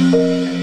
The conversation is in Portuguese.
Música